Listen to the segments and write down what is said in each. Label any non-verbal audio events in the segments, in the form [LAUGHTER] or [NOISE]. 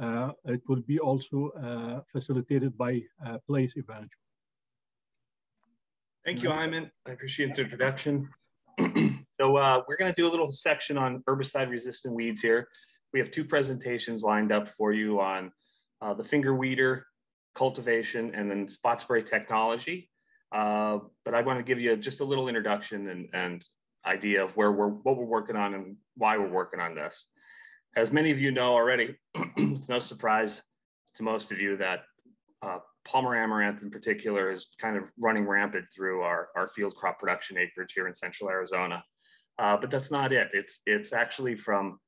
uh, it will be also uh, facilitated by uh, Blase Evancho. Thank you, Ayman. I appreciate the introduction. [CLEARS THROAT] so uh, we're going to do a little section on herbicide-resistant weeds here. We have two presentations lined up for you on uh, the finger weeder, cultivation, and then spot spray technology. Uh, but I want to give you just a little introduction and, and idea of where we're, what we're working on and why we're working on this. As many of you know already, [CLEARS THROAT] it's no surprise to most of you that uh, Palmer amaranth in particular is kind of running rampant through our, our field crop production acreage here in central Arizona. Uh, but that's not it. It's, it's actually from,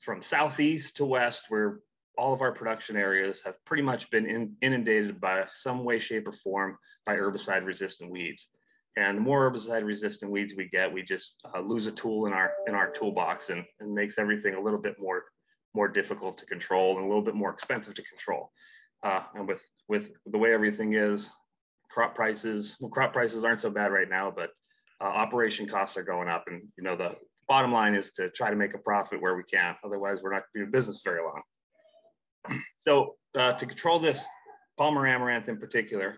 from southeast to west where all of our production areas have pretty much been in, inundated by some way, shape, or form by herbicide resistant weeds. And the more herbicide resistant weeds we get, we just uh, lose a tool in our in our toolbox and, and makes everything a little bit more more difficult to control and a little bit more expensive to control. Uh, and with with the way everything is, crop prices well, crop prices aren't so bad right now, but uh, operation costs are going up. And you know the bottom line is to try to make a profit where we can. Otherwise, we're not going to do business very long. So uh, to control this Palmer amaranth in particular,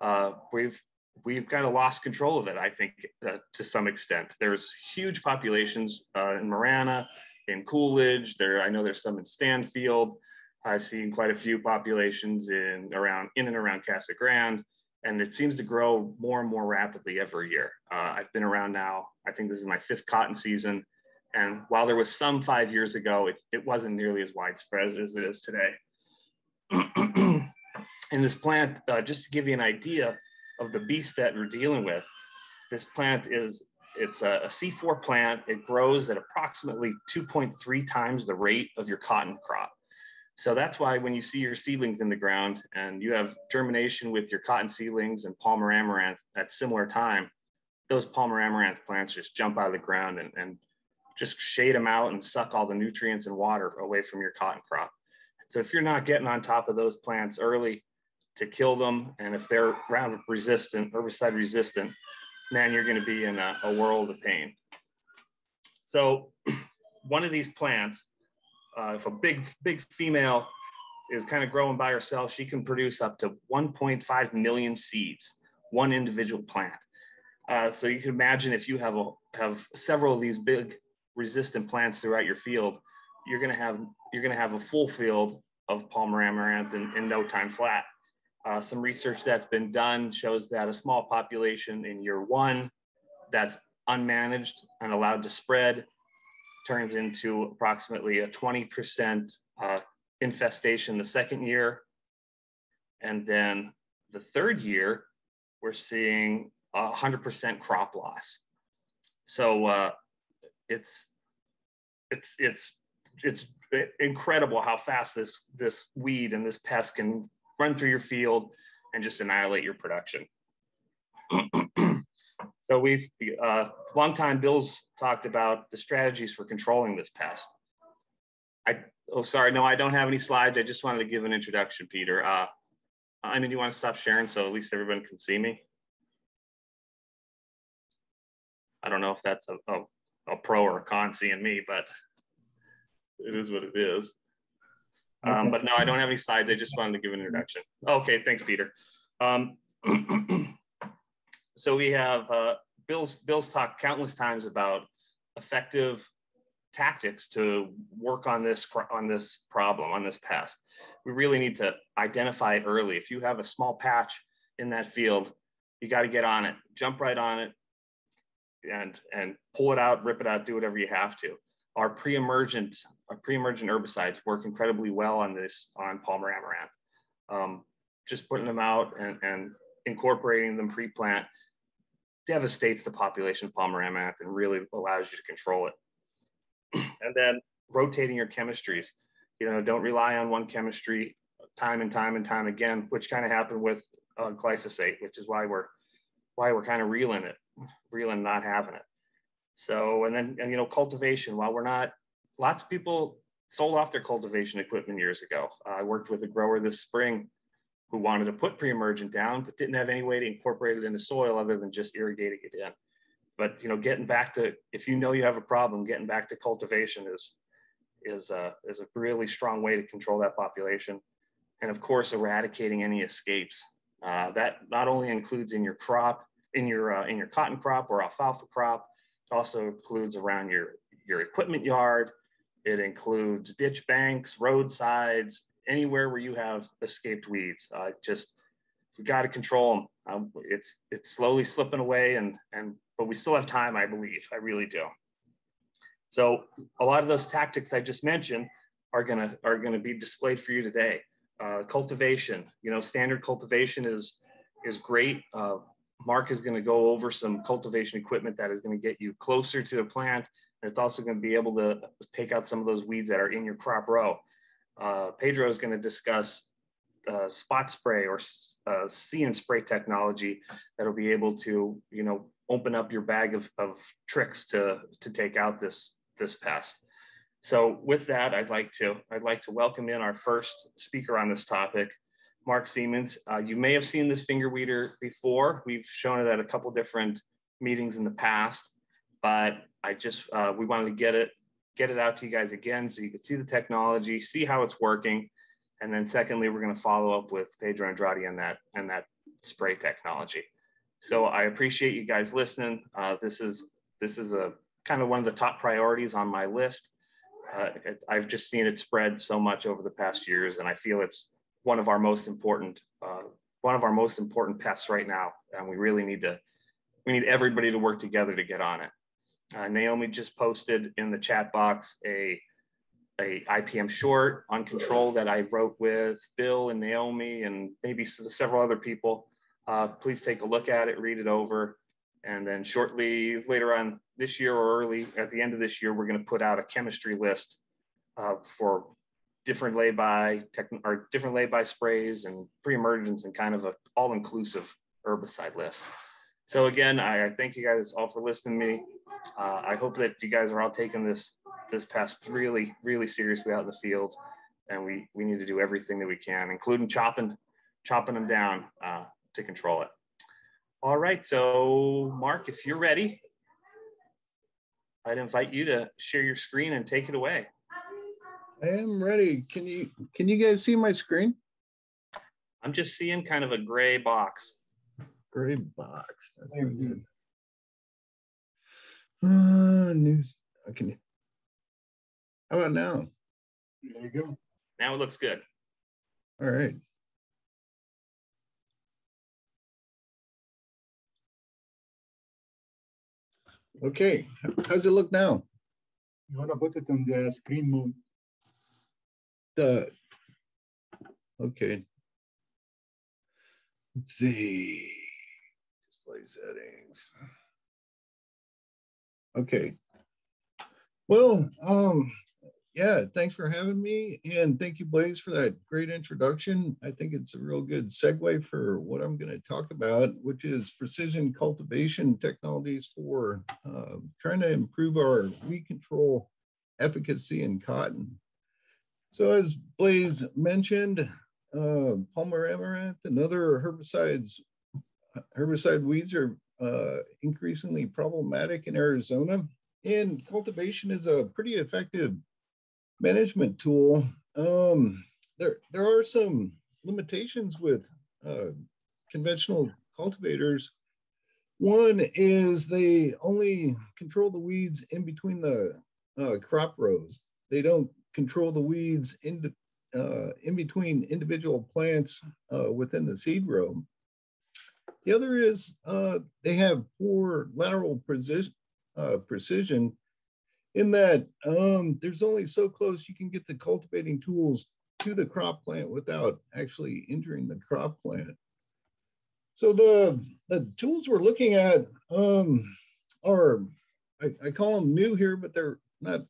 uh, we've we've kind of lost control of it, I think, uh, to some extent. There's huge populations uh, in Marana, in Coolidge. There, I know there's some in Stanfield. I've seen quite a few populations in around in and around Casa Grande, and it seems to grow more and more rapidly every year. Uh, I've been around now. I think this is my fifth cotton season, and while there was some five years ago, it, it wasn't nearly as widespread as it is today. [CLEARS THROAT] in this plant, uh, just to give you an idea, of the beast that we're dealing with. This plant is, it's a a C4 plant. It grows at approximately 2.3 times the rate of your cotton crop. So that's why when you see your seedlings in the ground and you have germination with your cotton seedlings and Palmer amaranth at similar time, those Palmer amaranth plants just jump out of the ground and, and just shade them out and suck all the nutrients and water away from your cotton crop. So if you're not getting on top of those plants early, to kill them. And if they're Roundup resistant, herbicide resistant, man, you're going to be in a, a world of pain. So [CLEARS THROAT] one of these plants, uh, if a big, big female is kind of growing by herself, she can produce up to 1.5 million seeds, one individual plant. Uh, so you can imagine if you have a, have several of these big resistant plants throughout your field, you're going to have you're going to have a full field of Palmer amaranth in, in no time flat. Uh, some research that's been done shows that a small population in year one that's unmanaged and allowed to spread turns into approximately a 20% uh, infestation the second year. And then the third year, we're seeing 100% crop loss. So uh, it's, it's, it's, it's incredible how fast this, this weed and this pest can run through your field and just annihilate your production. [CLEARS THROAT] so we've, uh, long time Bill's talked about the strategies for controlling this pest. I, oh, sorry, no, I don't have any slides. I just wanted to give an introduction, Peter. Uh, I mean, you want to stop sharing so at least everyone can see me? I don't know if that's a, a, a pro or a con seeing me, but it is what it is. Um, but no, I don't have any slides. I just wanted to give an introduction. Okay, thanks, Peter. Um, [CLEARS THROAT] so we have uh, Bill's Bill's talked countless times about effective tactics to work on this on this problem on this pest. We really need to identify it early. If you have a small patch in that field, you got to get on it, jump right on it, and and pull it out, rip it out, do whatever you have to our pre-emergent pre-emergent herbicides work incredibly well on this on Palmer amaranth. Um, just putting them out and, and incorporating them pre-plant devastates the population of Palmer amaranth and really allows you to control it. [CLEARS THROAT] and then rotating your chemistries. You know, don't rely on one chemistry time and time and time again, which kind of happened with uh, glyphosate, which is why we're why we're kind of reeling it, reeling not having it. So, and then, and, you know, cultivation, while we're not, lots of people sold off their cultivation equipment years ago. Uh, I worked with a grower this spring who wanted to put pre-emergent down, but didn't have any way to incorporate it into soil other than just irrigating it in. But, you know, getting back to, if you know you have a problem, getting back to cultivation is, is a, is a really strong way to control that population. And of course, eradicating any escapes. Uh, that not only includes in your crop, in your, uh, in your cotton crop or alfalfa crop, it also includes around your, your equipment yard. It includes ditch banks, roadsides, anywhere where you have escaped weeds. Uh, just, we got to control them. Um, it's, it's slowly slipping away and, and, but we still have time, I believe, I really do. So a lot of those tactics I just mentioned are gonna are gonna be displayed for you today. Uh, cultivation, you know, standard cultivation is is great. Uh, Mark is going to go over some cultivation equipment that is going to get you closer to the plant. It's also going to be able to take out some of those weeds that are in your crop row. Uh, Pedro is going to discuss uh, spot spray or uh, see and spray technology that'll be able to, you know, open up your bag of, of tricks to, to take out this, this pest. So with that, I'd like to, I'd like to welcome in our first speaker on this topic, Mark Siemens. Uh, you may have seen this finger weeder before. We've shown it at a couple different meetings in the past, but I just, uh, we wanted to get it, get it out to you guys again so you can see the technology, see how it's working. And then secondly, we're gonna follow up with Pedro Andrade and that, and that spray technology. So I appreciate you guys listening. Uh, this is, this is a kind of one of the top priorities on my list. Uh, I've just seen it spread so much over the past years, and I feel it's one of our most important uh, one of our most important pests right now, and we really need to we need everybody to work together to get on it. Uh, Naomi just posted in the chat box a a IPM short on control that I wrote with Bill and Naomi and maybe several other people. Uh, please take a look at it, read it over, and then shortly later on this year or early at the end of this year, we're going to put out a chemistry list uh, for different lay-by or different lay-by sprays and pre-emergence and kind of a all-inclusive herbicide list. So again, I, I, thank you guys all for listening to me. Uh, I hope that you guys are all taking this this pest really, really seriously out in the field, and we we need to do everything that we can, including chopping chopping them down uh, to control it. All right, so Mark, if you're ready, I'd invite you to share your screen and take it away. I am ready. Can you can you guys see my screen? I'm just seeing kind of a gray box. Gray box. That's very good. Uh, news. I can. How about now? There you go. Now it looks good. All right. Okay, how's it look now? You want to put it on the screen mode the okay. Let's see. Display settings. Okay. Well, um, yeah, thanks for having me. And thank you, Blase, for that great introduction. I think it's a real good segue for what I'm going to talk about, which is precision cultivation technologies for uh, trying to improve our weed control efficacy in cotton. So as Blase mentioned, uh, Palmer amaranth and other herbicides, herbicide weeds are uh, increasingly problematic in Arizona. And cultivation is a pretty effective management tool. Um, there, there are some limitations with uh, conventional cultivators. One is they only control the weeds in between the uh, crop rows. They don't control the weeds in, uh, in between individual plants uh, within the seed row. The other is uh, they have poor lateral precision, uh, precision in that um, there's only so close you can get the cultivating tools to the crop plant without actually injuring the crop plant. So the, the tools we're looking at um, are, I, I call them new here, but they're not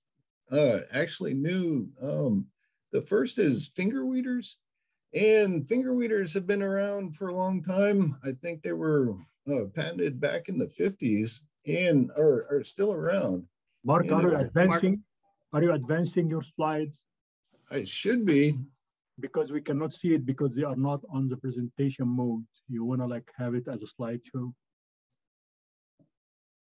uh, actually new. Um, the first is finger weeders, and finger weeders have been around for a long time. I think they were uh, patented back in the 50s and are, are still around. Mark, and are you advancing? Mark, are you advancing your slides? I should be. Because we cannot see it because they are not on the presentation mode. You want to like have it as a slideshow?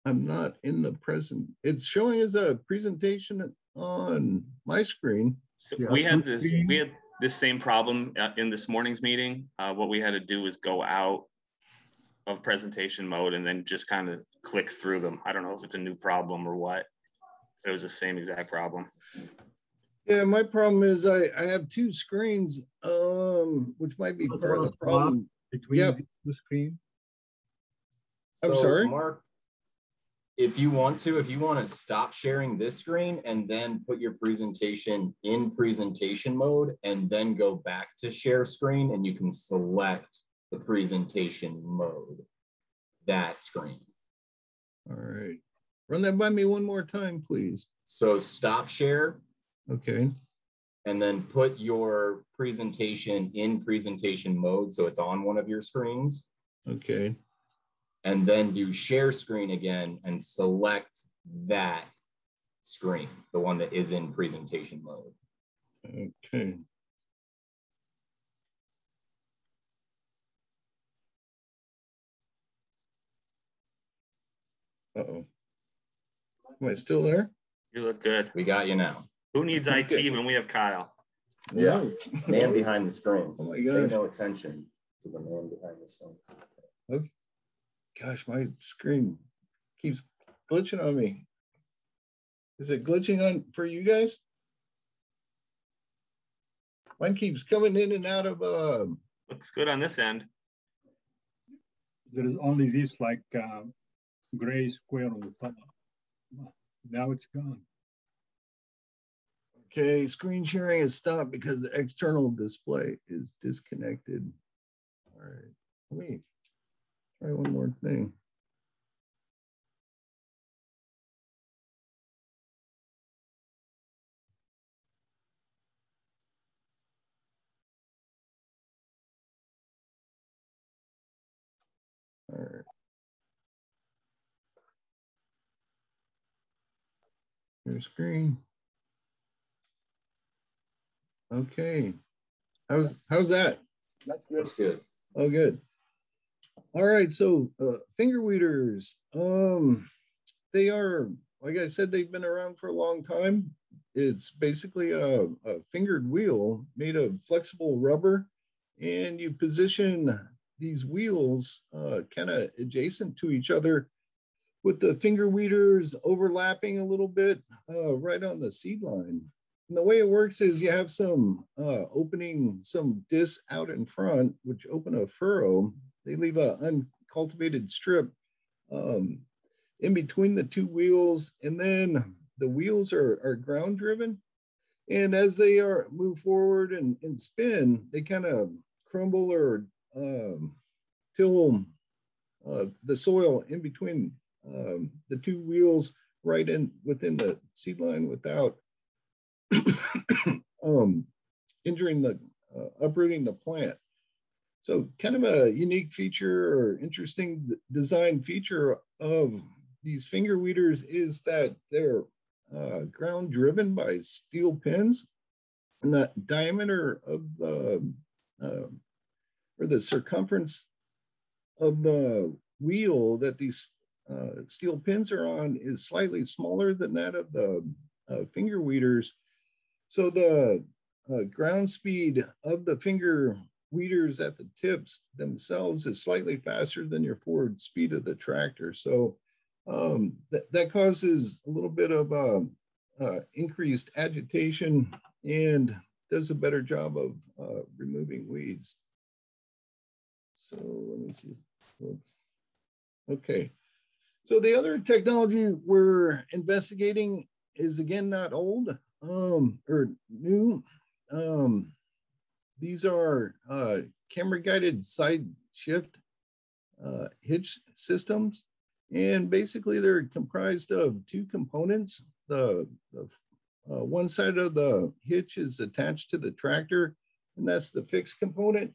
I'm not in the present. It's showing as a presentation on my screen. So Yeah, we had this, we had this same problem uh, in this morning's meeting. Uh, what we had to do was go out of presentation mode and then just kind of click through them. I don't know if it's a new problem or what. It was the same exact problem. Yeah, my problem is I, I have two screens, um, which might be part of the problem. Between Yep. the two screen. I'm So, sorry? Mark. If you want to, if you want to stop sharing this screen and then put your presentation in presentation mode and then go back to share screen and you can select the presentation mode, that screen. All right. Run that by me one more time, please. So stop share Okay. and then put your presentation in presentation mode. So it's on one of your screens Okay. And then do share screen again and select that screen, the one that is in presentation mode. Okay. Uh-oh. Am I still there? You look good. We got you now. Who needs IT Okay. when we have Kyle? Yeah. No. Man behind the screen. [LAUGHS] Oh my Pay no attention to the man behind the screen. Gosh, my screen keeps glitching on me. Is it glitching on for you guys? Mine keeps coming in and out of um Looks good on this end. There is only this like uh, gray square on the top. Now it's gone. Okay, screen sharing has stopped because the external display is disconnected. All right, let me try one more thing. All right. Your screen. Okay. How's how's that? That's good. Looks good. Oh, good. All right. So uh, finger weeders, um, they are like I said, they've been around for a long time. It's basically a, a fingered wheel made of flexible rubber, and you position these wheels uh, kind of adjacent to each other with the finger weeders overlapping a little bit uh, right on the seed line. And the way it works is you have some uh, opening, some discs out in front, which open a furrow. They leave a uncultivated strip um, in between the two wheels, and then the wheels are, are ground driven. And as they are move forward and, and spin, they kind of crumble or um, till uh, the soil in between um, the two wheels right in within the seed line without [COUGHS] um, injuring the uh, uprooting the plant. So kind of a unique feature or interesting design feature of these finger weeders is that they're uh, ground driven by steel pins and the diameter of the uh, or the circumference of the wheel that these uh, steel pins are on is slightly smaller than that of the uh, finger weeders. So the uh, ground speed of the finger weeders at the tips themselves is slightly faster than your forward speed of the tractor. So um, that, that causes a little bit of uh, uh, increased agitation and does a better job of uh, removing weeds. So let me see. Whoops. Okay. So the other technology we're investigating is again not old um, or new. Um, these are uh, camera guided side shift uh, hitch systems. And basically they're comprised of two components. The, the uh, one side of the hitch is attached to the tractor and that's the fixed component.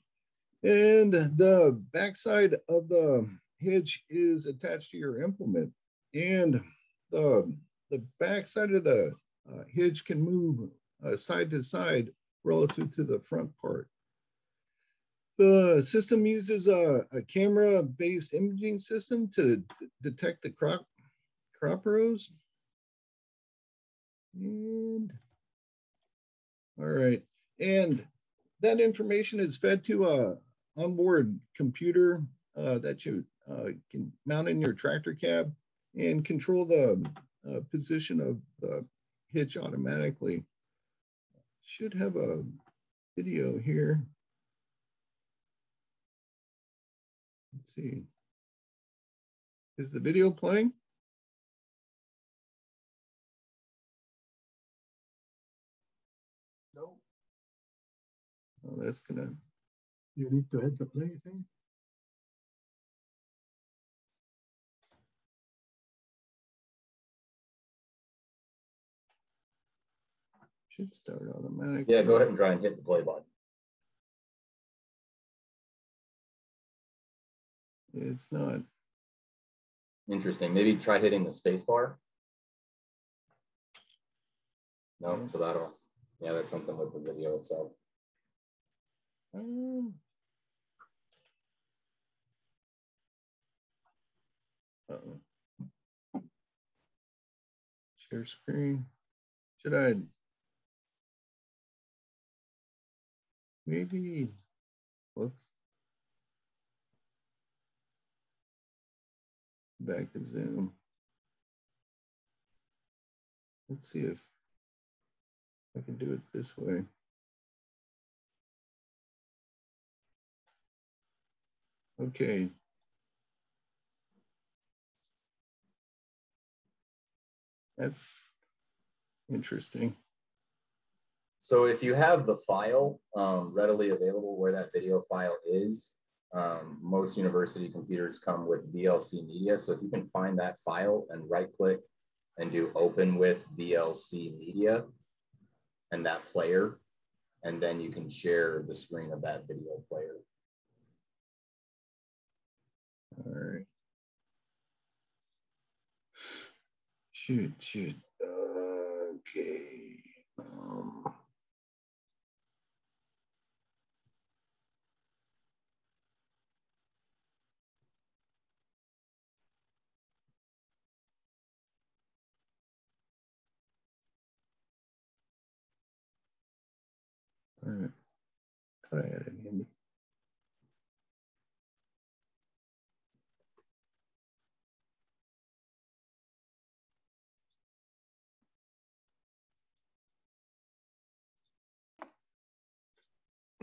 And the backside of the hitch is attached to your implement. And the, the backside of the uh, hitch can move uh, side to side relative to the front part. The system uses a, a camera-based imaging system to detect the crop, crop rows. And all right. And that information is fed to a onboard computer uh, that you uh, can mount in your tractor cab and control the uh, position of the hitch automatically. Should have a video here. Let's see. Is the video playing? No. Oh, that's gonna, You need to hit the play thing. Should start automatically. Yeah, go ahead and try and hit the play button. It's not. Interesting. Maybe try hitting the space bar. No, so that'll, yeah, that's something with the video itself. Um, uh-oh. Share screen. Should I? Maybe, whoops. Back to Zoom. Let's see if I can do it this way. Okay. That's interesting. So if you have the file um, readily available where that video file is, um, most university computers come with VLC media. So if you can find that file and right click and do open with VLC media and that player, and then you can share the screen of that video player. All right. Shoot, shoot. Okay. Um, all right. Thought I had it handy.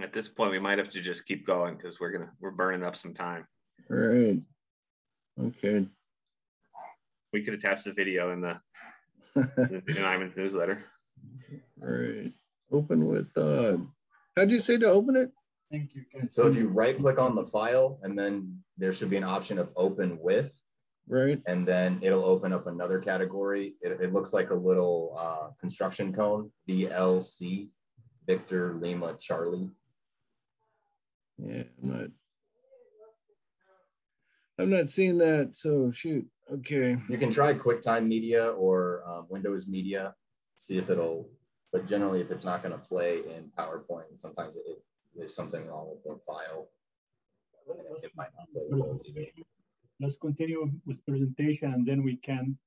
At this point, we might have to just keep going because we're gonna we're burning up some time. All right. Okay. We could attach the video in the in [LAUGHS] newsletter. All right. Open with, uh, how'd you say to open it? Thank you. Ken. So if you right click on the file and then there should be an option of open with, Right. and then it'll open up another category. It, it looks like a little uh, construction cone, VLC, Victor Lima Charlie. Yeah, I'm not. I'm not seeing that. So shoot. Okay. You can try QuickTime Media or um, Windows Media, see if it'll, but generally if it's not going to play in PowerPoint, sometimes it, there's something wrong with the file. It might not play those either. Let's continue with presentation and then we can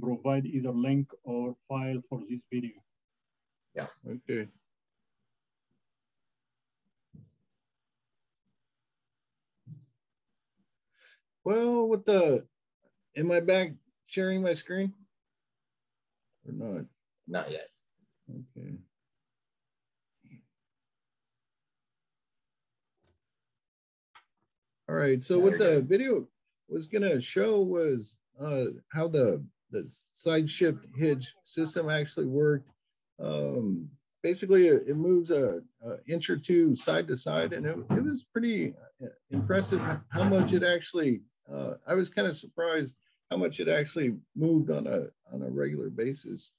provide either link or file for this video. Yeah. Okay. Well, with the, am I back sharing my screen? Or not? Not yet. Okay. All right, so what the video was gonna show was uh, how the, the side shift hitch system actually worked. Um, basically, it, it moves a, a inch or two side to side, and it, it was pretty uh, impressive how much it actually. Uh, I was kind of surprised how much it actually moved on a on a regular basis.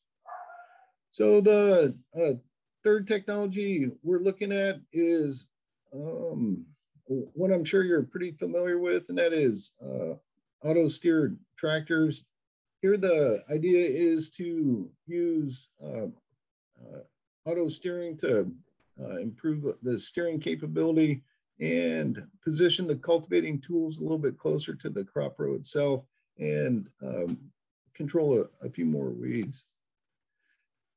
So the uh, third technology we're looking at is um, one I'm sure you're pretty familiar with, and that is uh, auto steered tractors. Here, the idea is to use uh, uh, auto steering to uh, improve the steering capability and position the cultivating tools a little bit closer to the crop row itself and um, control a, a few more weeds.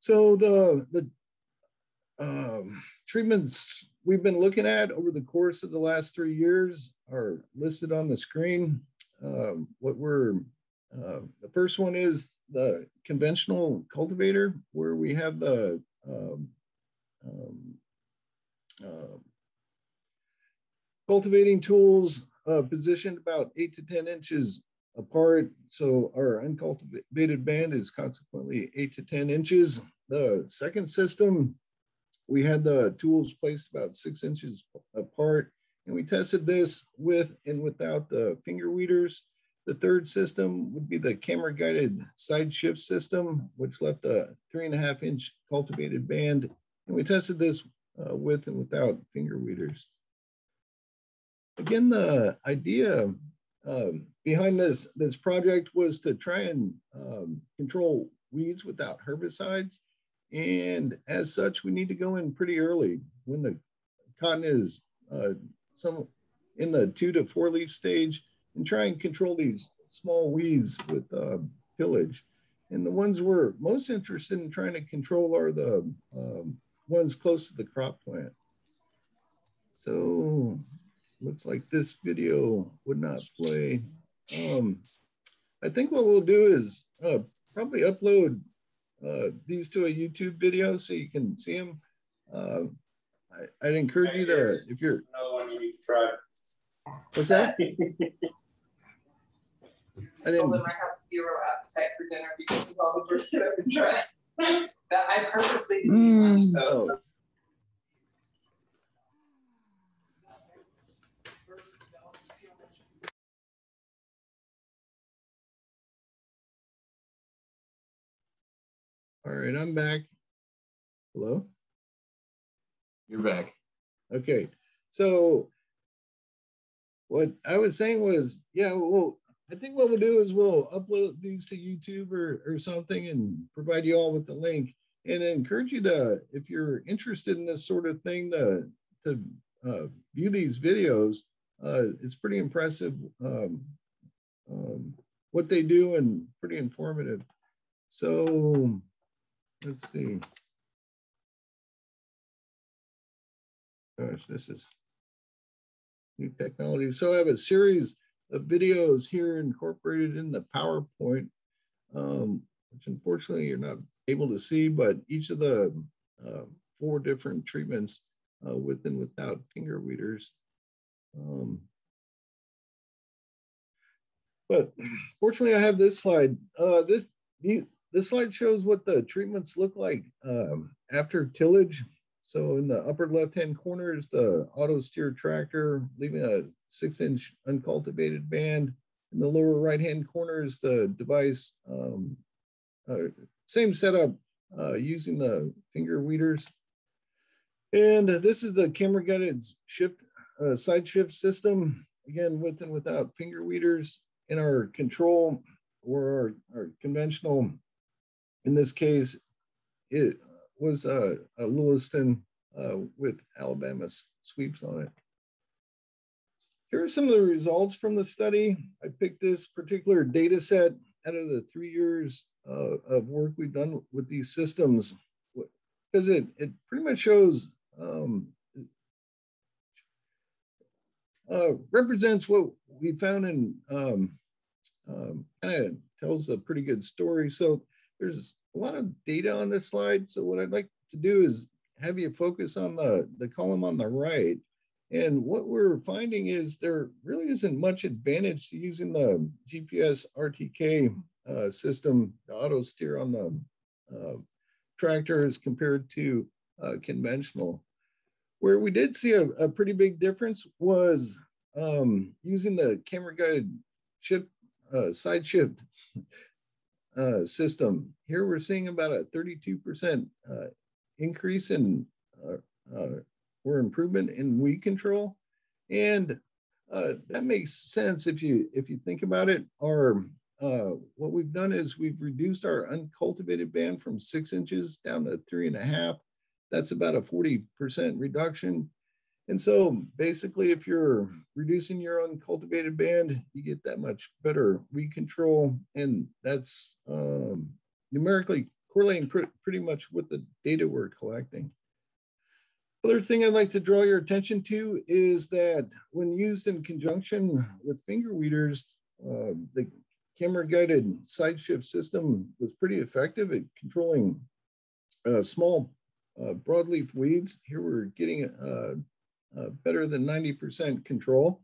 So the, the um, treatments we've been looking at over the course of the last three years are listed on the screen. Um, what we're, uh, the first one is the conventional cultivator where we have the um, uh, cultivating tools uh, positioned about eight to 10 inches apart. So our uncultivated band is consequently eight to 10 inches. The second system, we had the tools placed about six inches apart and we tested this with and without the finger weeders. The third system would be the camera guided side shift system, which left a three and a half inch cultivated band. And we tested this uh, with and without finger weeders. Again, the idea um, behind this, this project was to try and um, control weeds without herbicides. And as such, we need to go in pretty early when the cotton is uh, some in the two to four leaf stage and try and control these small weeds with uh, tillage. And the ones we're most interested in trying to control are the um, ones close to the crop plant. So looks like this video would not play. Um, I think what we'll do is uh, probably upload uh, these to a YouTube video so you can see them. Uh, I, would encourage you to, if you're. Another one you need to try. What's that? [LAUGHS] I didn't. Told him I have zero appetite for dinner because of all the brisket I've been trying. [LAUGHS] that I purposely didn't mm, eat Oh. All right, I'm back. Hello? You're back. Okay. So what I was saying was, yeah, well, I think what we'll do is we'll upload these to YouTube or, or something and provide you all with the link and encourage you to, if you're interested in this sort of thing, to, to uh, view these videos. Uh, it's pretty impressive um, um, what they do and pretty informative. So let's see. Gosh, this is new technology. So I have a series of videos here incorporated in the PowerPoint, um, which unfortunately you're not able to see, but each of the uh, four different treatments uh, with and without finger weeders. Um, but fortunately, I have this slide. Uh, this this slide shows what the treatments look like um, after tillage. So in the upper left-hand corner is the auto steer tractor, leaving a six inch uncultivated band. In the lower right-hand corner is the device, um, uh, same setup uh, using the finger weeders. And this is the camera guided shift, uh, side shift system, again, with and without finger weeders. In our control or our, our conventional, in this case, it was uh, a Lilliston uh, with Alabama sweeps on it. Here are some of the results from the study. I picked this particular data set out of the three years uh, of work we've done with these systems because it, it pretty much shows, um, uh, represents what we found in, um, um, kind of tells a pretty good story. So there's a lot of data on this slide. So what I'd like to do is have you focus on the, the column on the right. And what we're finding is there really isn't much advantage to using the GPS RTK uh, system, the auto steer on the uh, tractor as compared to uh, conventional. Where we did see a, a pretty big difference was um, using the camera guided shift, uh, side shift uh, system. Here we're seeing about a 32% uh, increase in uh, uh, or improvement in weed control. And uh, that makes sense if you if you think about it. Our what we've done is we've reduced our uncultivated band from six inches down to three and a half. That's about a 40% reduction. And so basically, if you're reducing your uncultivated band, you get that much better weed control. And that's um, numerically correlating pr pretty much with the data we're collecting. Other thing I'd like to draw your attention to is that when used in conjunction with finger weeders, uh, the camera guided side shift system was pretty effective at controlling uh, small uh, broadleaf weeds. Here we're getting uh, better than 90% control.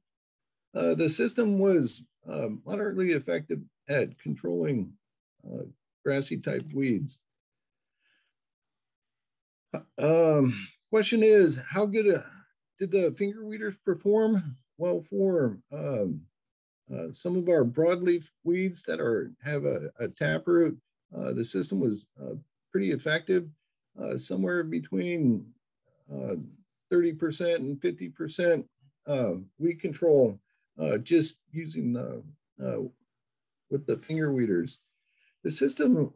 Uh, the system was moderately effective at controlling grassy type weeds. Um, question is, how good a, did the finger weeders perform? Well, for um, uh, some of our broadleaf weeds that are have a, a taproot, uh, the system was uh, pretty effective, uh, somewhere between 30% uh, and 50% uh, weed control just using with the finger weeders. The system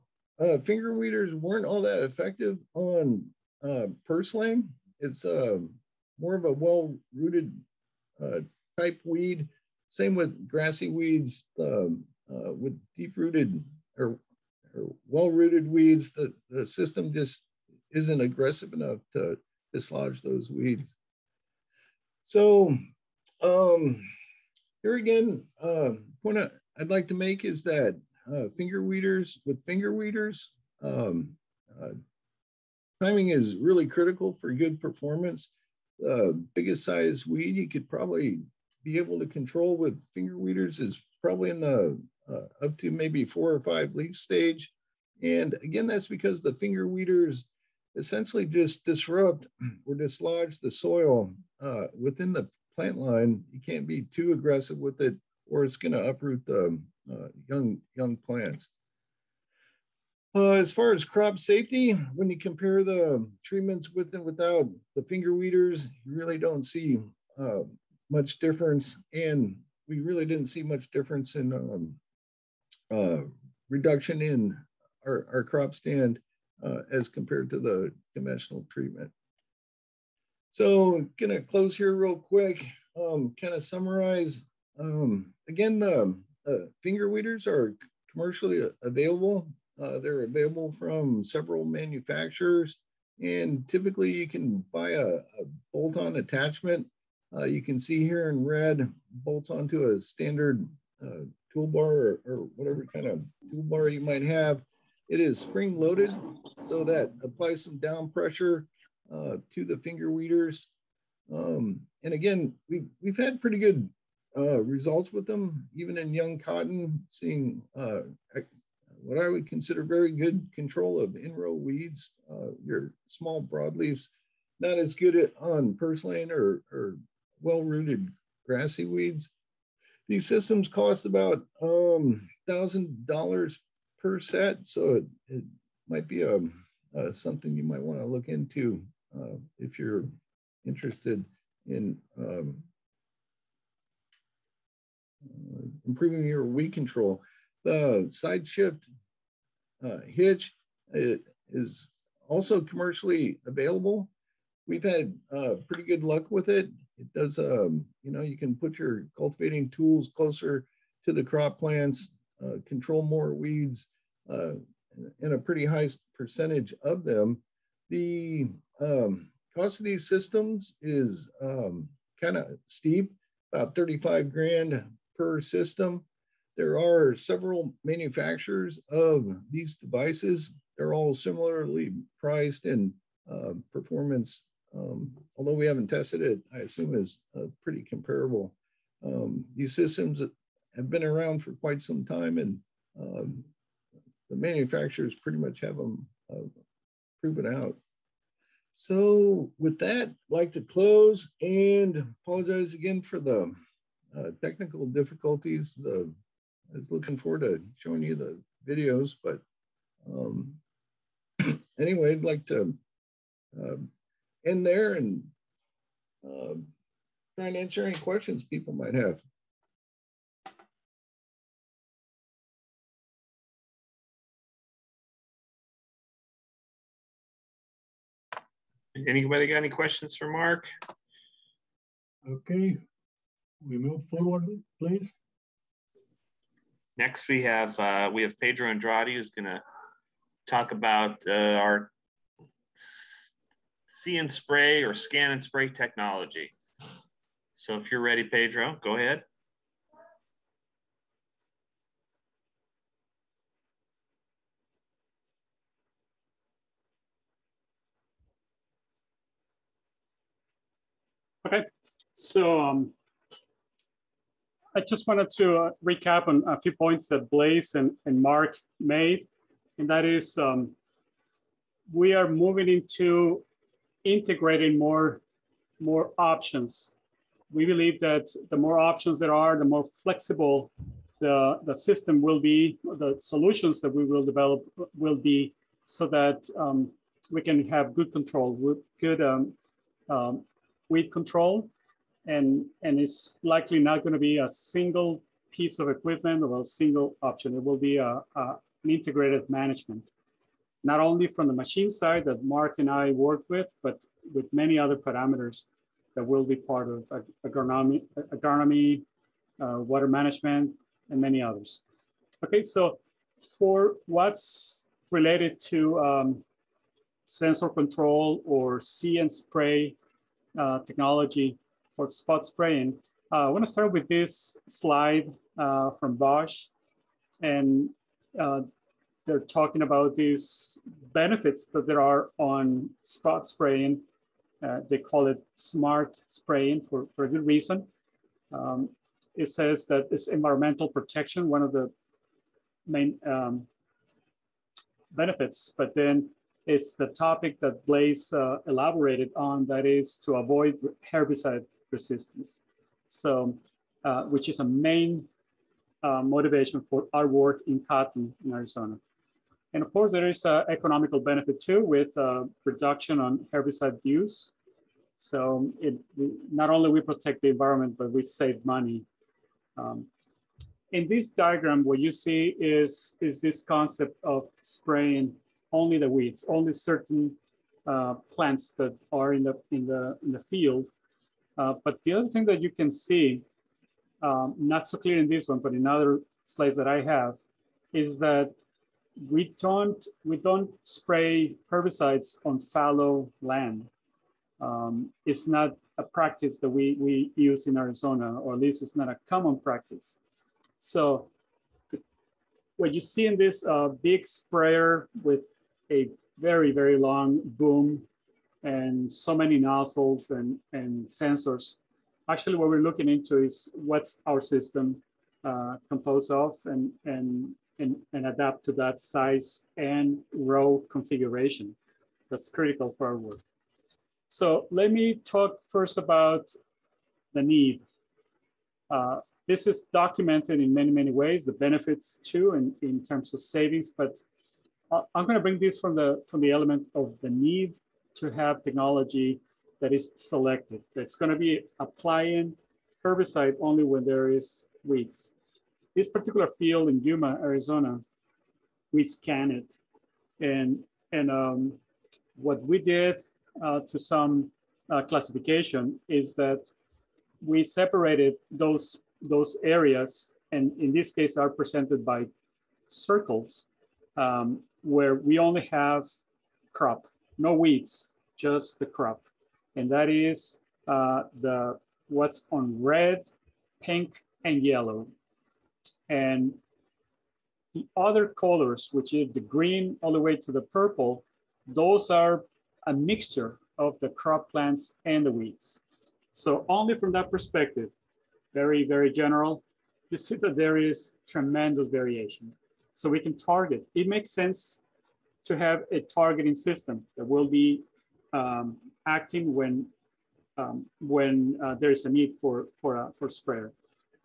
finger weeders weren't all that effective on uh, purslane. It's uh, more of a well-rooted uh, type weed. Same with grassy weeds um, uh, with deep-rooted or, or well-rooted weeds. The, the system just isn't aggressive enough to dislodge those weeds. So um, here again, uh, point I'd like to make is that uh, finger weeders with finger weeders, um, uh, Timing is really critical for good performance. Uh, biggest size weed you could probably be able to control with finger weeders is probably in the uh, up to maybe four or five leaf stage. And again, that's because the finger weeders essentially just disrupt [CLEARS THROAT] or dislodge the soil uh, within the plant line. You can't be too aggressive with it or it's going to uproot the uh, young young plants. Uh, as far as crop safety, when you compare the treatments with and without the finger weeders, you really don't see uh, much difference. And we really didn't see much difference in um, uh, reduction in our, our crop stand uh, as compared to the conventional treatment. So gonna close here real quick, um, kind of summarize. Um, again, the uh, finger weeders are commercially available uh, they're available from several manufacturers, and typically you can buy a, a bolt-on attachment. Uh, you can see here in red, bolts onto a standard uh, toolbar or, or, whatever kind of toolbar you might have. It is spring loaded, so that applies some down pressure uh, to the finger weeders. Um, and again, we've, we've had pretty good uh, results with them, even in young cotton, seeing uh, what I would consider very good control of in-row weeds, uh, your small broadleafs, not as good at, on purslane or, or well-rooted grassy weeds. These systems cost about um, $1,000 per set, so it, it might be a, um, uh, something you might want to look into uh, if you're interested in um, uh, improving your weed control. The side shift uh, hitch is also commercially available. We've had uh, pretty good luck with it. It does, um, you know, you can put your cultivating tools closer to the crop plants, uh, control more weeds, uh, and a pretty high percentage of them. The um, cost of these systems is um, kind of steep, about 35 grand per system. There are several manufacturers of these devices. They're all similarly priced and uh, performance, um, although we haven't tested it, I assume is uh, pretty comparable. Um, these systems have been around for quite some time and um, the manufacturers pretty much have them uh, proven out. So with that, I'd like to close and apologize again for the uh, technical difficulties. The I was looking forward to showing you the videos, but um, [CLEARS THROAT] anyway, I'd like to uh, end there and uh, try and answer any questions people might have. Anybody got any questions for Mark? Okay, we move forward, please. Next, we have uh, we have Pedro Andrade who's going to talk about uh, our see and spray or scan and spray technology. So if you're ready, Pedro, go ahead. Okay, so um, I just wanted to uh, recap on a few points that Blase and, and Mark made, and that is um, we are moving into integrating more, more options. We believe that the more options there are, the more flexible the, the system will be, the solutions that we will develop will be so that um, we can have good control, good um, um, weed control. And, and it's likely not going to be a single piece of equipment or a single option. It will be a, a, an integrated management, not only from the machine side that Mark and I work with, but with many other parameters that will be part of agronomy, agronomy uh, water management, and many others. Okay, so for what's related to um, sensor control or see and spray uh, technology for spot spraying. Uh, I want to start with this slide uh, from Bosch. And uh, they're talking about these benefits that there are on spot spraying. Uh, they call it smart spraying for, for a good reason. Um, it says that it's environmental protection, one of the main um, benefits, but then it's the topic that Blase uh, elaborated on, that is to avoid herbicide resistance. So, uh, which is a main uh, motivation for our work in cotton in Arizona. And of course, there is an economical benefit too with uh, reduction on herbicide use. So it, not only we protect the environment, but we save money. Um, in this diagram, what you see is, is this concept of spraying only the weeds, only certain uh, plants that are in the in the in the field. Uh, but the other thing that you can see, um, not so clear in this one, but in other slides that I have, is that we don't we don't spray herbicides on fallow land. Um, it's not a practice that we we use in Arizona, or at least it's not a common practice. So what you see in this uh, big sprayer with a very, very long boom and so many nozzles and, and sensors. Actually, what we're looking into is what's our system uh, composed of and, and, and, and adapt to that size and row configuration. That's critical for our work. So let me talk first about the need. Uh, this is documented in many, many ways, the benefits too, in, in terms of savings, but I'm going to bring this from the from the element of the need to have technology that is selective. That's going to be applying herbicide only when there is weeds. This particular field in Yuma, Arizona, we scan it, and and um, what we did uh, to some uh, classification is that we separated those those areas, and in this case are presented by circles um, where we only have crop, no weeds, just the crop. And that is uh, the what's on red, pink, and yellow. And the other colors, which is the green all the way to the purple, those are a mixture of the crop plants and the weeds. So only from that perspective, very, very general, you see that there is tremendous variation so we can target. It makes sense to have a targeting system that will be um, acting when um, when uh, there is a need for for a, for sprayer.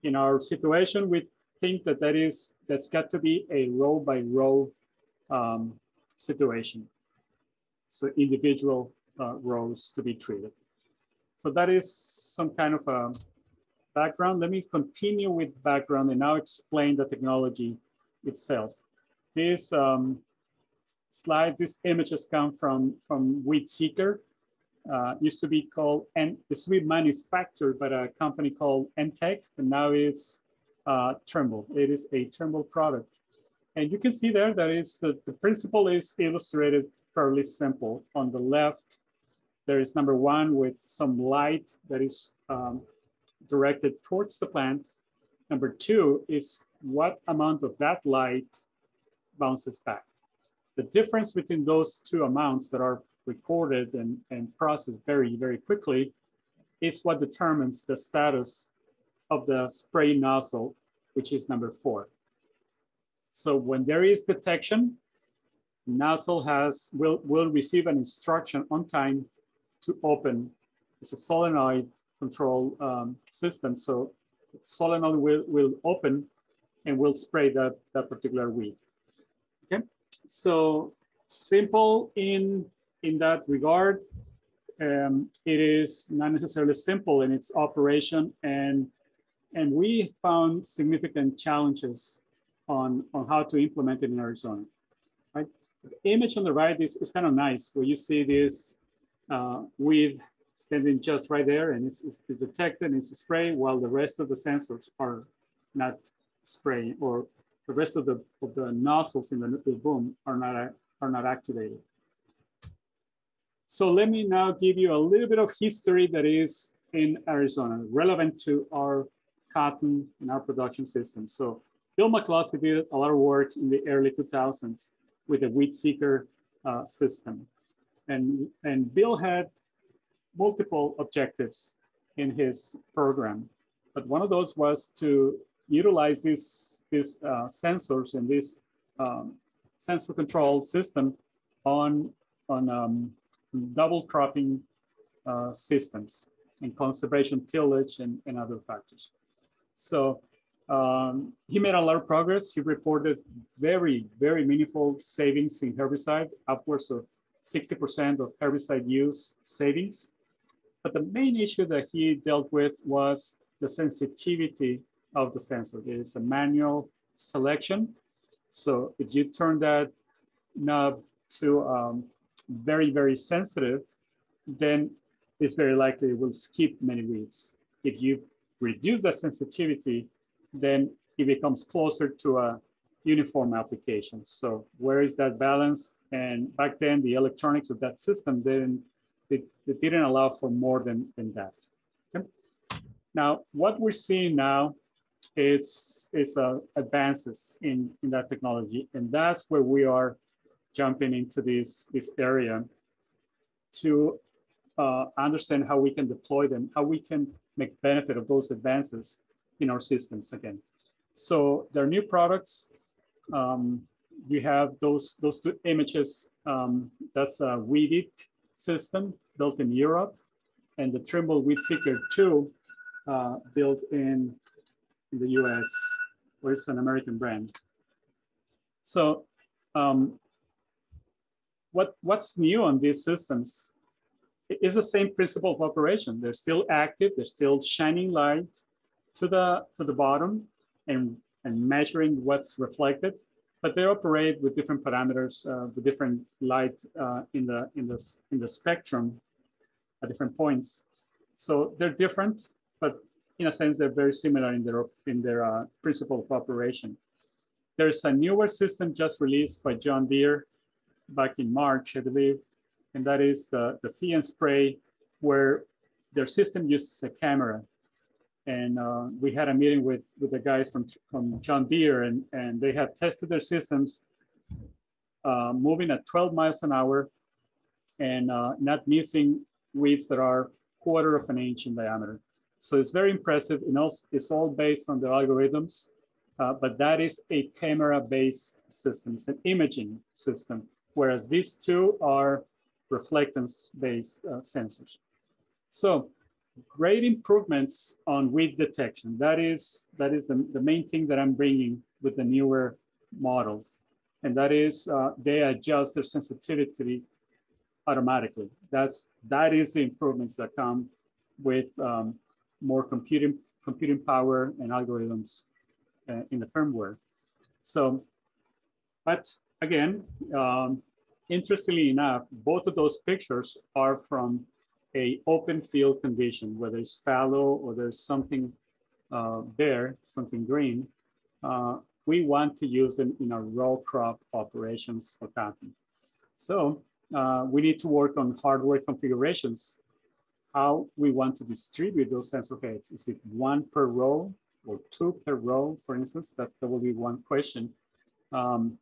In our situation, we think that that is that's got to be a row by row um, situation. So individual uh, rows to be treated. So that is some kind of a background. Let me continue with background and now explain the technology itself. This um, slide, these images come from, from Weedseeker. Uh, used to be called, and used to be manufactured by a company called NTech, and now it's uh, Trimble. It is a Trimble product. And you can see there that is the, the principle is illustrated fairly simple. On the left, there is number one with some light that is um, directed towards the plant. Number two is what amount of that light bounces back. The difference between those two amounts that are recorded and, and processed very, very quickly is what determines the status of the spray nozzle, which is number four. So when there is detection, nozzle has will, will receive an instruction on time to open. It's a solenoid control um, system. So solenoid will, will open and will spray that, that particular weed. So simple in, in that regard. Um, it is not necessarily simple in its operation and, and we found significant challenges on, on how to implement it in Arizona. Right? The image on the right is, is kind of nice where you see this uh, weed standing just right there and it's, it's, it's detected and it's spray while the rest of the sensors are not spraying or the rest of the, of the nozzles in the, the boom are not, are not activated. So let me now give you a little bit of history that is in Arizona, relevant to our cotton and our production system. So Bill McCloskey did a lot of work in the early 2000s with the weed seeker uh, system. And, and Bill had multiple objectives in his program. But one of those was to utilize these, these uh, sensors and this um, sensor control system on, on um, double cropping uh, systems and conservation tillage and, and other factors. So um, he made a lot of progress. He reported very, very meaningful savings in herbicide, upwards of 60% of herbicide use savings. But the main issue that he dealt with was the sensitivity of the sensor. It is a manual selection. So if you turn that knob to um, very, very sensitive, then it's very likely it will skip many weeds. If you reduce that sensitivity, then it becomes closer to a uniform application. So where is that balance? And back then, the electronics of that system didn't, it, it didn't allow for more than, than that. Okay? Now, what we're seeing now is, is uh, advances in, in that technology. And that's where we are jumping into this, this area to uh, understand how we can deploy them, how we can make benefit of those advances in our systems again. So there are new products. Um, you have those, those two images. Um, that's a Weedit system built in Europe and the Trimble Weed Seeker 2 uh, built in, in the US, where it's an American brand. So um, what, what's new on these systems is the same principle of operation. They're still active, they're still shining light, to the to the bottom and and measuring what's reflected, but they operate with different parameters, uh, with different light uh, in the in the in the spectrum at different points. So they're different, but in a sense they're very similar in their in their uh, principle of operation. There's a newer system just released by John Deere back in March, I believe, and that is the the See & Spray, where their system uses a camera and uh, we had a meeting with with the guys from from John Deere, and and they have tested their systems, uh, moving at 12 miles an hour, and uh, not missing weeds that are quarter of an inch in diameter. So it's very impressive. It's all based on the algorithms, uh, but that is a camera-based system. It's an imaging system, whereas these two are reflectance-based uh, sensors. So great improvements on weed detection. That is, that is the, the main thing that I'm bringing with the newer models. And that is uh, they adjust their sensitivity automatically. That's, that is the improvements that come with um, more computing, computing power and algorithms uh, in the firmware. So, but again, um, interestingly enough, both of those pictures are from a open field condition, whether it's fallow or there's something uh, bare, something green, uh, we want to use them in our row crop operations for cotton. So uh, we need to work on hardware configurations, how we want to distribute those sensor heads. Is it one per row or two per row, for instance? That's, that will be one question. Um,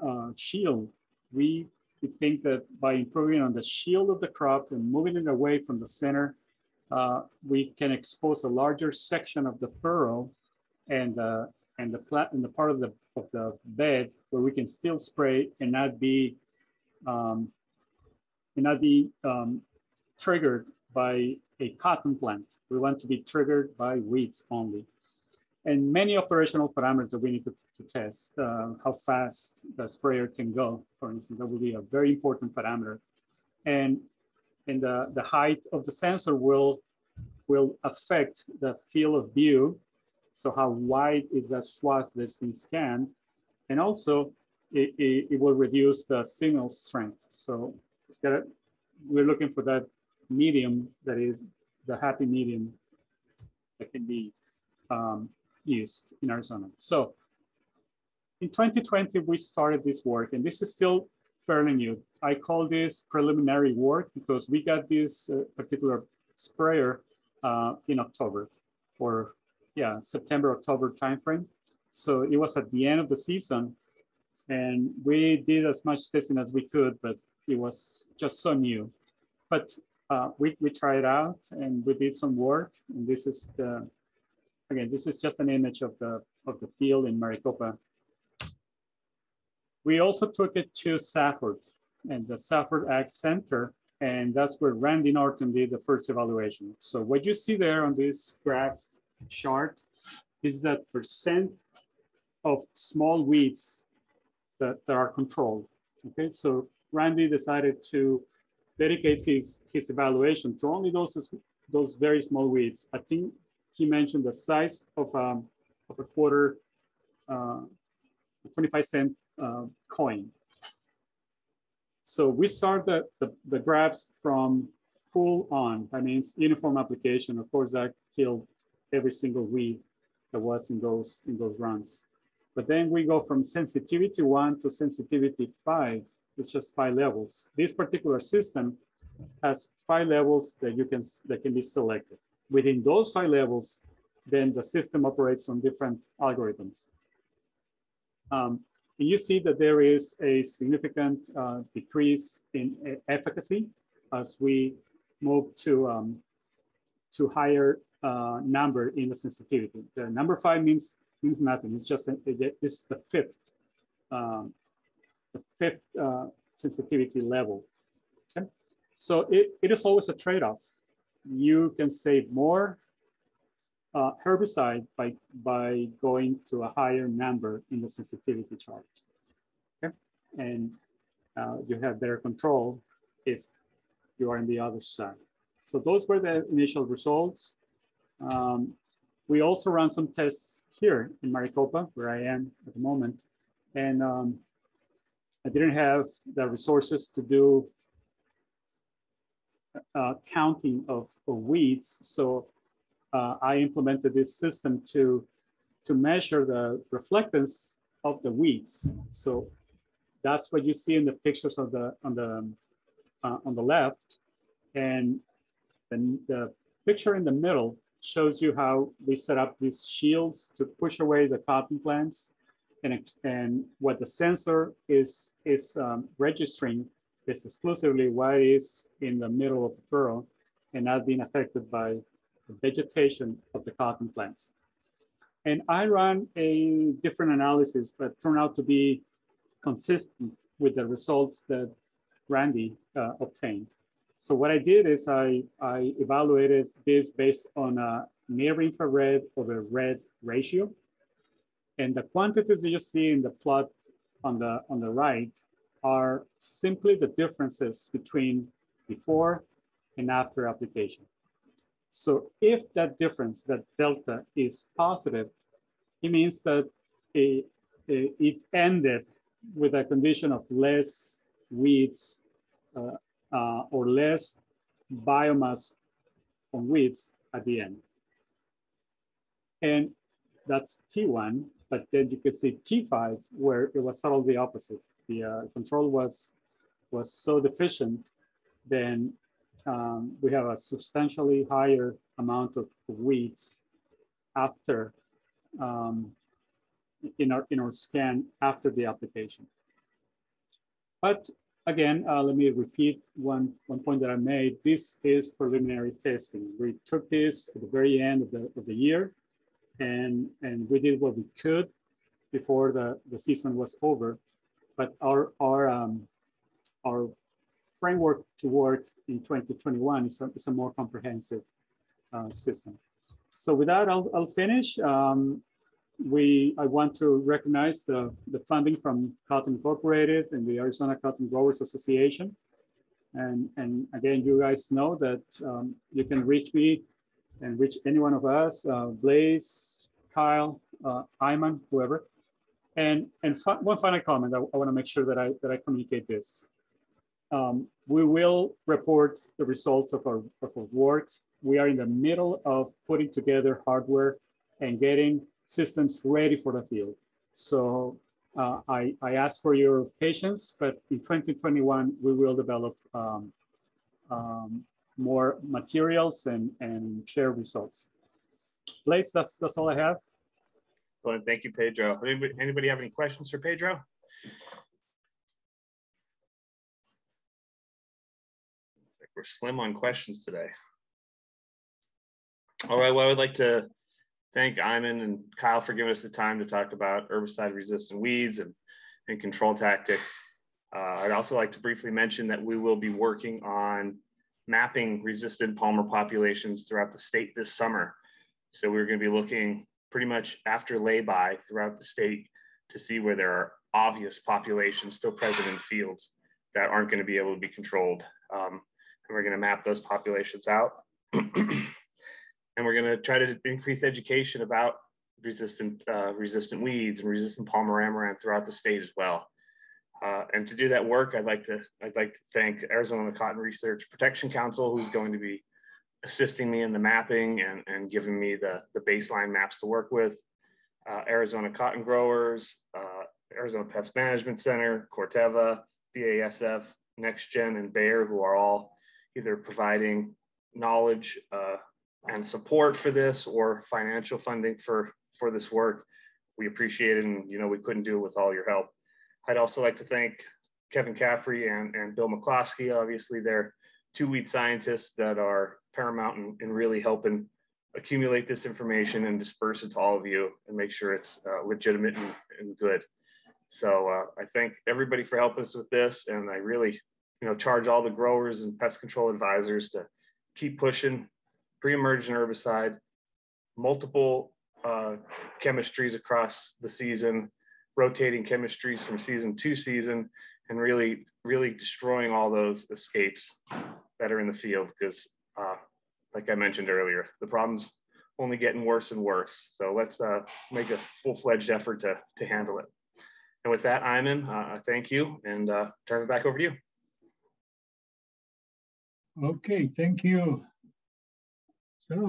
uh, shield, we, we think that by improving on the shield of the crop and moving it away from the center, uh, we can expose a larger section of the furrow and uh, and the plat and the part of the of the bed where we can still spray and not be um, and not be um, triggered by a cotton plant. We want to be triggered by weeds only. And many operational parameters that we need to, to test, uh, how fast the sprayer can go, for instance, that will be a very important parameter. And, and the, the height of the sensor will, will affect the field of view. So how wide is that swath that's been scanned? And also it, it, it will reduce the signal strength. So gotta, we're looking for that medium that is the happy medium that can be um, used in Arizona. So in 2020, we started this work, and this is still fairly new. I call this preliminary work because we got this uh, particular sprayer uh, in October or yeah, September, October timeframe. So it was at the end of the season and we did as much testing as we could, but it was just so new. But uh, we, we tried out and we did some work. And this is the, again, this is just an image of the, of the field in Maricopa. We also took it to Safford and the Safford Ag Center. And that's where Randy Norton did the first evaluation. So what you see there on this graph chart is that percent of small weeds that, that are controlled. Okay, so Randy decided to dedicate his, his evaluation to only those, those very small weeds. I think he mentioned the size of, um, of a quarter, uh, 25 cent uh, coin. So we start the, the, the graphs from full on, that means uniform application. Of course, that killed every single weed that was in those, in those runs. But then we go from sensitivity one to sensitivity five, which just five levels. This particular system has five levels that you can that can be selected. Within those five levels, then the system operates on different algorithms. Um, and you see that there is a significant uh, decrease in efficacy as we move to um, to higher uh, number in the sensitivity. The number five means means nothing. It's just, a, this is the fifth, um, the fifth uh, sensitivity level. Okay? So it, it is always a trade-off. You can save more uh, herbicide by, by going to a higher number in the sensitivity chart. Okay? And uh, you have better control if you are on the other side. So those were the initial results. Um, we also run some tests here in Maricopa, where I am at the moment. And um, I didn't have the resources to do uh, counting of, of, weeds. So uh, I implemented this system to, to measure the reflectance of the weeds. So that's what you see in the pictures of the, on, the, uh, on the left. And then the picture in the middle shows you how we set up these shields to push away the cotton plants. And, and what the sensor is, is um, registering is exclusively what is in the middle of the furrow and not being affected by the vegetation of the cotton plants. And I ran a different analysis, but turned out to be consistent with the results that Randy uh, obtained. So what I did is I, I evaluated this based on a near infrared over red ratio. And the quantities that you see in the plot on the, on the right are simply the differences between before and after application. So if that difference, that delta is positive, it means that it, it ended with a condition of less weeds uh, uh, or less biomass on weeds at the end. And that's T1. But then you could see T5 where it was totally the opposite. The uh, control was was so deficient, then um, we have a substantially higher amount of weeds after um, in our in our scan after the application. But again, uh, let me repeat one, one point that I made. This is preliminary testing. We took this at the very end of the, of the year and, and we did what we could before the, the season was over. But our, our, um, our framework to work in 2021 is a, is a more comprehensive uh, system. So with that, I'll, I'll finish. Um, we I want to recognize the, the funding from Cotton Incorporated and the Arizona Cotton Growers Association. And, and again, you guys know that um, you can reach me and reach any one of us, uh, Blase, Kyle, uh, Ayman, whoever. And, and one final comment, I, I wanna make sure that I, that I communicate this. Um, we will report the results of our, of our work. We are in the middle of putting together hardware and getting systems ready for the field. So uh, I, I ask for your patience, but in 2021, we will develop um, um, more materials and, and share results. Blase, that's, that's all I have. Well, thank you, Pedro. Anybody, anybody have any questions for Pedro? Like we're slim on questions today. All right, well, I would like to thank Ayman and Kyle for giving us the time to talk about herbicide resistant weeds and, and control tactics. Uh, I'd also like to briefly mention that we will be working on mapping resistant palmer populations throughout the state this summer. So we're going to be looking pretty much after lay-by throughout the state to see where there are obvious populations still present in fields that aren't going to be able to be controlled. Um, and we're going to map those populations out. [CLEARS THROAT] and we're going to try to increase education about resistant uh, resistant weeds and resistant palmer amaranth throughout the state as well. Uh, and to do that work, I'd like to I'd like to thank Arizona Cotton Research Protection Council, who's going to be assisting me in the mapping and, and giving me the, the baseline maps to work with. Uh, Arizona Cotton Growers, uh, Arizona Pest Management Center, Corteva, BASF, NextGen, and Bayer, who are all either providing knowledge uh, and support for this or financial funding for for this work. We appreciate it and you know we couldn't do it with all your help i'd also like to thank kevin caffrey and, and bill mccloskey obviously they're two weed scientists that are paramount in, in really helping accumulate this information and disperse it to all of you and make sure it's uh, legitimate and, and, good. So uh, i thank everybody for helping us with this and i really you know charge all the growers and pest control advisors to keep pushing pre-emergent herbicide, multiple uh, chemistries across the season, rotating chemistries from season to season, and really, really destroying all those escapes that are in the field. Because, uh, like I mentioned earlier, the problem's only getting worse and worse. So let's uh, make a full-fledged effort to, to handle it. And with that, Ayman, uh, thank you, and uh, turn it back over to you. Okay, thank you. So